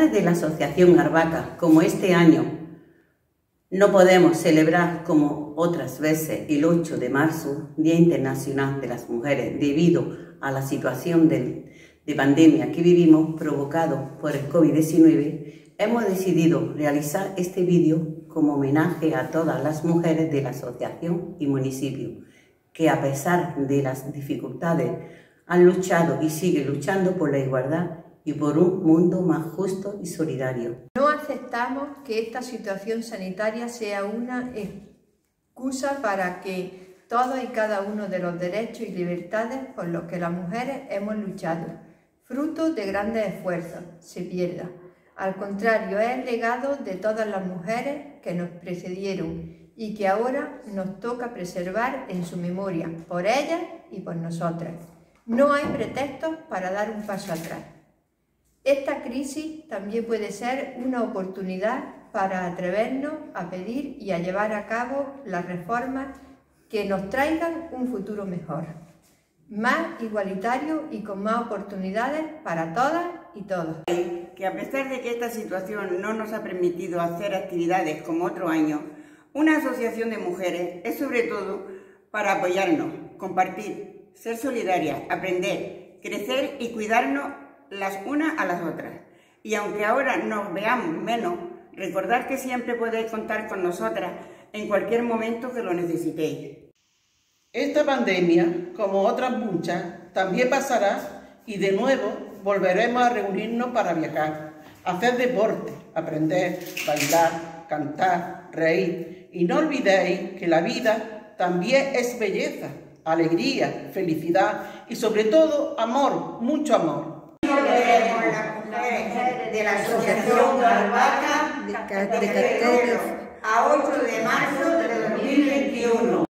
De la Asociación Arbaca, como este año no podemos celebrar como otras veces el 8 de marzo, Día Internacional de las Mujeres, debido a la situación de, de pandemia que vivimos provocado por el COVID-19, hemos decidido realizar este vídeo como homenaje a todas las mujeres de la asociación y municipio, que a pesar de las dificultades han luchado y siguen luchando por la igualdad y por un mundo más justo y solidario. No aceptamos que esta situación sanitaria sea una excusa para que todos y cada uno de los derechos y libertades por los que las mujeres hemos luchado, fruto de grandes esfuerzos, se pierda. Al contrario, es el legado de todas las mujeres que nos precedieron y que ahora nos toca preservar en su memoria, por ellas y por nosotras. No hay pretextos para dar un paso atrás. Esta crisis también puede ser una oportunidad para atrevernos a pedir y a llevar a cabo las reformas que nos traigan un futuro mejor, más igualitario y con más oportunidades para todas y todos. Que a pesar de que esta situación no nos ha permitido hacer actividades como otro año, una asociación de mujeres es sobre todo para apoyarnos, compartir, ser solidarias, aprender, crecer y cuidarnos las unas a las otras. Y aunque ahora nos veamos menos, recordad que siempre podéis contar con nosotras en cualquier momento que lo necesitéis. Esta pandemia, como otras muchas, también pasará y de nuevo volveremos a reunirnos para viajar, hacer deporte, aprender, bailar, cantar, reír. Y no olvidéis que la vida también es belleza, alegría, felicidad y sobre todo amor, mucho amor mujeres, de la Asociación Barbaca de, de, a 8 de marzo de 2021.